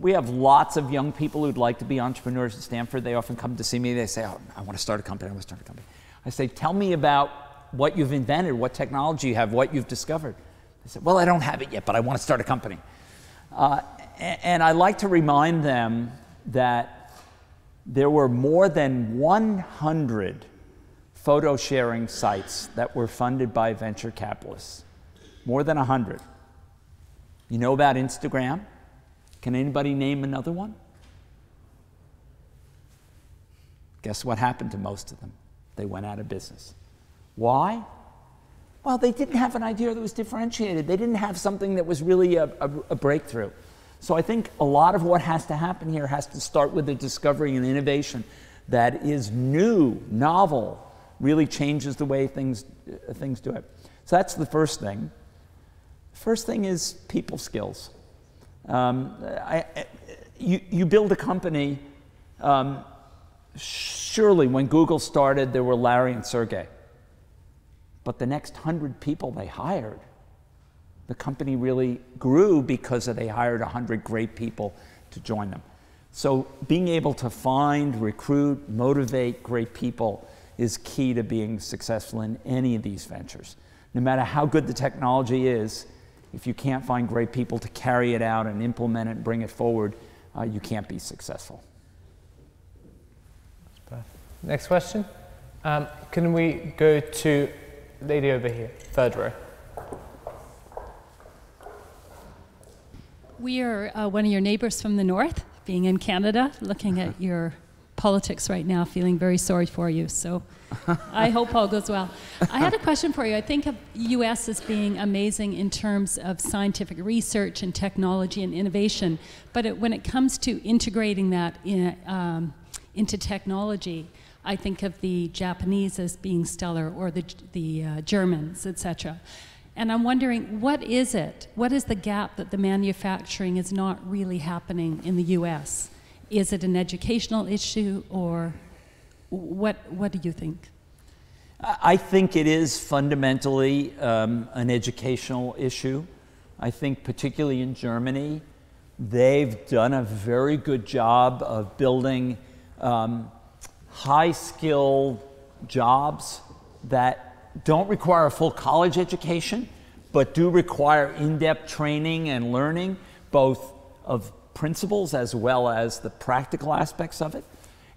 we have lots of young people who'd like to be entrepreneurs at Stanford. They often come to see me. They say, "Oh, I want to start a company. I want to start a company." I say, tell me about what you've invented, what technology you have, what you've discovered. They said, well, I don't have it yet, but I want to start a company. Uh, and, and I like to remind them that there were more than 100 photo sharing sites that were funded by venture capitalists. More than 100. You know about Instagram? Can anybody name another one? Guess what happened to most of them? They went out of business. Why? Well, they didn't have an idea that was differentiated. They didn't have something that was really a, a, a, breakthrough. So I think a lot of what has to happen here has to start with the discovery and innovation that is new, novel, really changes the way things, uh, things do it. So that's the first thing. First thing is people skills. Um, I, I, you, you build a company. Um, surely when Google started, there were Larry and Sergey. But the next hundred people they hired, the company really grew because they hired 100 great people to join them. So being able to find, recruit, motivate great people is key to being successful in any of these ventures. No matter how good the technology is, if you can't find great people to carry it out and implement it and bring it forward, uh, you can't be successful. Next question. Um, can we go to lady over here, third row? We are uh, one of your neighbors from the north, being in Canada, looking at your politics right now, feeling very sorry for you. So I hope all goes well. I had a question for you. I think of U.S. as being amazing in terms of scientific research and technology and innovation, but it, when it comes to integrating that in, um, into technology, I think of the Japanese as being stellar or the, the uh, Germans, etc. And I'm wondering, what is it? What is the gap that the manufacturing is not really happening in the US? Is it an educational issue or what, what do you think? I think it is fundamentally um, an educational issue. I think, particularly in Germany, they've done a very good job of building um, high skilled jobs that don't require a full college education, but do require in depth training and learning, both of principles as well as the practical aspects of it.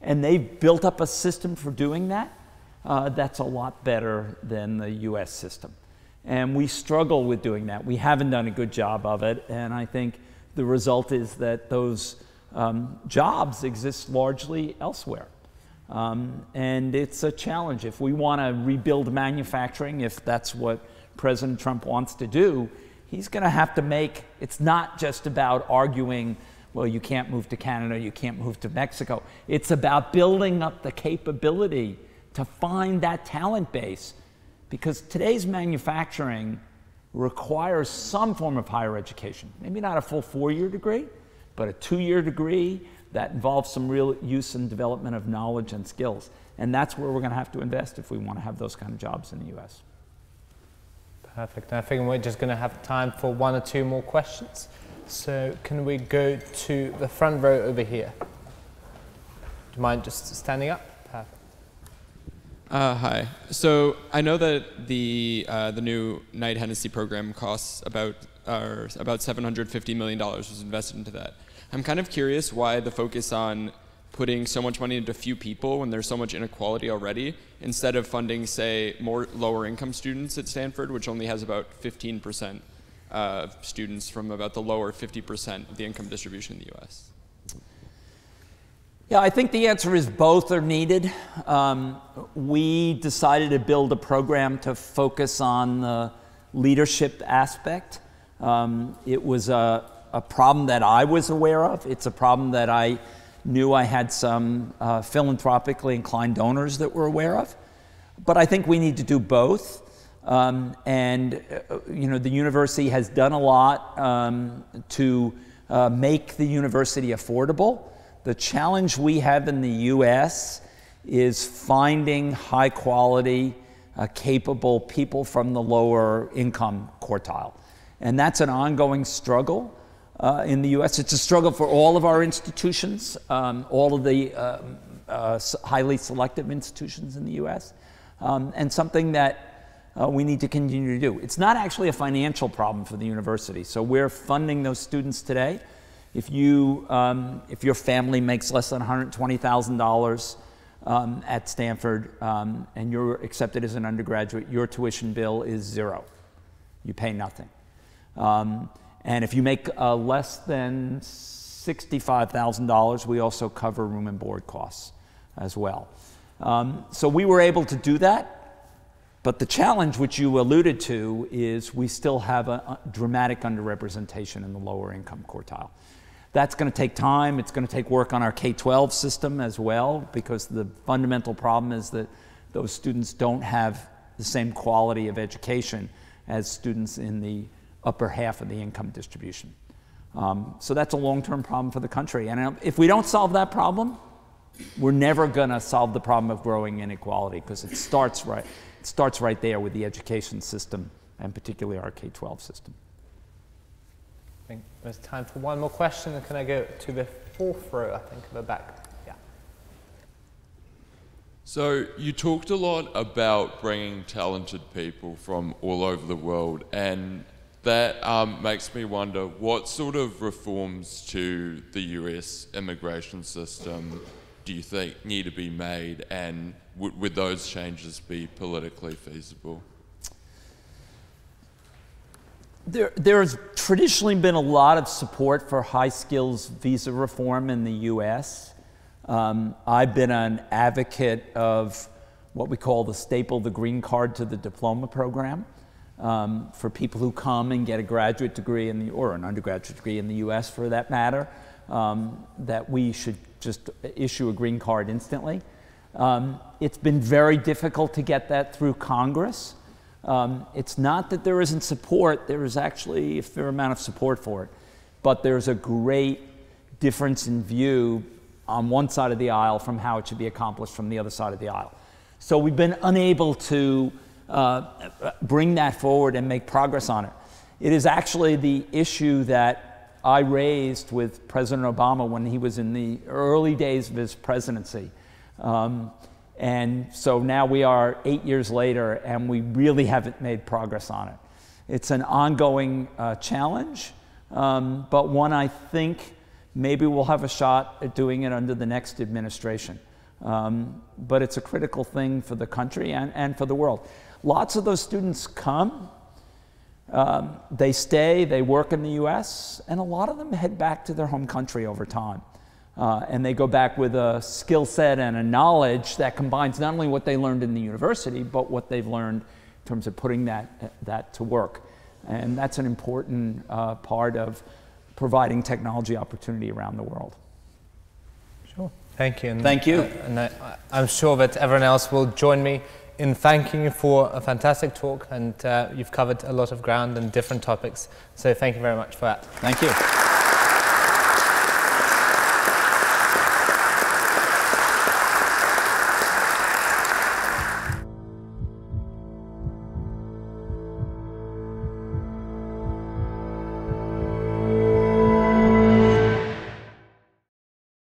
And they've built up a system for doing that uh, that's a lot better than the US system. And we struggle with doing that. We haven't done a good job of it. And I think the result is that those um, jobs exist largely elsewhere. Um, and it's a challenge. If we want to rebuild manufacturing, if that's what President Trump wants to do, he's going to have to make it's not just about arguing, well, you can't move to Canada, you can't move to Mexico. It's about building up the capability to find that talent base. Because today's manufacturing requires some form of higher education. Maybe not a full four year degree, but a two year degree that involves some real use and development of knowledge and skills. And that's where we're going to have to invest if we want to have those kind of jobs in the US. Perfect. I think we're just going to have time for one or two more questions. So, can we go to the front row over here? Do you mind just standing up? Perfect. Uh, hi. So I know that the uh, the new Knight Hennessy program costs about uh, about 750 million dollars was invested into that. I'm kind of curious why the focus on putting so much money into few people when there's so much inequality already, instead of funding, say, more lower income students at Stanford, which only has about 15% uh, students from about the lower 50% of the income distribution in the US? Yeah, I think the answer is both are needed. Um, we decided to build a program to focus on the leadership aspect. Um, it was a, a, problem that I was aware of. It's a problem that I knew I had some uh, philanthropically inclined donors that were aware of. But I think we need to do both. Um, and, uh, you know, the university has done a lot um, to uh, make the university affordable. The challenge we have in the US is finding high quality, uh, capable people from the lower income quartile. And that's an ongoing struggle uh, in the US. It's a struggle for all of our institutions, um, all of the uh, uh highly selective institutions in the US, um, and something that uh, we need to continue to do. It's not actually a financial problem for the university. So we're funding those students today. If, you, um, if your family makes less than $120,000 um, at Stanford um, and you're accepted as an undergraduate, your tuition bill is zero. You pay nothing. And if you make uh, less than $65,000, we also cover room and board costs as well. Um, so we were able to do that. But the challenge, which you alluded to, is we still have a, a dramatic underrepresentation in the lower income quartile. That's going to take time. It's going to take work on our K 12 system as well, because the fundamental problem is that those students don't have the same quality of education as students in the upper half of the income distribution. Um, so that's a long term problem for the country. And if we don't solve that problem, we're never going to solve the problem of growing inequality because it starts right, it starts right there with the education system and particularly our K 12 system. I think there's time for one more question. Can I go to the fourth row, I think, at the back? Yeah. So you talked a lot about bringing talented people from all over the world, and that um, makes me wonder what sort of reforms to the US immigration system do you think need to be made, and would, those changes be politically feasible? There, there's traditionally been a lot of support for high skills visa reform in the US. Um, I've been an advocate of what we call the staple the green card to the diploma program um, for people who come and get a graduate degree in the, or an undergraduate degree in the US for that matter, um, that we should just issue a green card instantly. Um, it's been very difficult to get that through Congress. Um, it's not that there isn't support, there is actually a fair amount of support for it. But there's a great difference in view on one side of the aisle from how it should be accomplished from the other side of the aisle. So we've been unable to uh, bring that forward and make progress on it. It is actually the issue that I raised with President Obama when he was in the early days of his presidency. Um, and so now we are eight years later, and we really haven't made progress on it. It's an ongoing uh, challenge, um, but one I think maybe we'll have a shot at doing it under the next administration. Um, but it's a critical thing for the country and, and for the world. Lots of those students come, um, they stay, they work in the US, and a lot of them head back to their home country over time. Uh, and they go back with a skill set and a knowledge that combines not only what they learned in the university, but what they've learned in terms of putting that, that to work. And that's an important uh, part of providing technology opportunity around the world. Sure. Thank you. And, Thank you. Uh, and I, I'm sure that everyone else will join me in thanking you for a fantastic talk. And uh, you've covered a lot of ground and different topics. So thank you very much for that. Thank you.